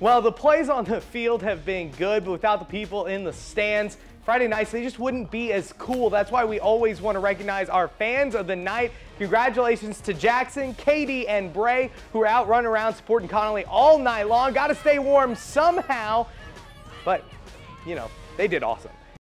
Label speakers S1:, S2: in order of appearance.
S1: Well, the plays on the field have been good, but without the people in the stands, Friday nights, they just wouldn't be as cool. That's why we always want to recognize our fans of the night. Congratulations to Jackson, K.D., and Brae, who are out running around supporting Connally all night long. Got to stay warm somehow, but, you know, they did awesome.